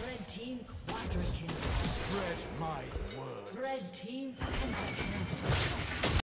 Red team quadra. Spread my word. Red team pentakill.